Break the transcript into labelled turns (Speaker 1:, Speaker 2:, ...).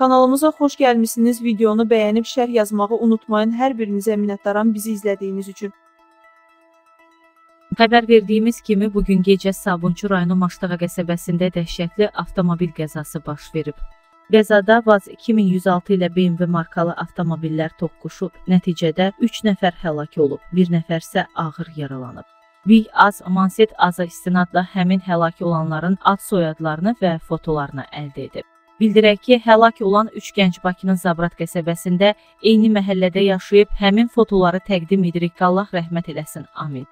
Speaker 1: Kanalımıza xoş gəlmisiniz. Videonu bəyənib şərh yazmağı unutmayın. Hər birinizə minnətdaram bizi izlədiyiniz üçün.
Speaker 2: Xəbər verdiyimiz kimi bu gün gecə Sabunçu rayonu Maştağa qəsəbəsində dəhşətli avtomobil qəzası baş verib. Qəzada Vaz 2106 ilə BMW markalı avtomobillər toqquşub. Nəticədə 3 nəfər həlak olub, 1 nəfər isə ağır yaralanıb. Big Az Manset Aza istinadla həmin həlak olanların ad soyadlarını və fotolarını əldə edib. Bildirək ki, həlak olan 3 gənc Bakının Zabrat qəsəbəsində eyni məhəllədə yaşayıb, həmin fotoları təqdim edirik. Allah rəhmət eləsin. Amin.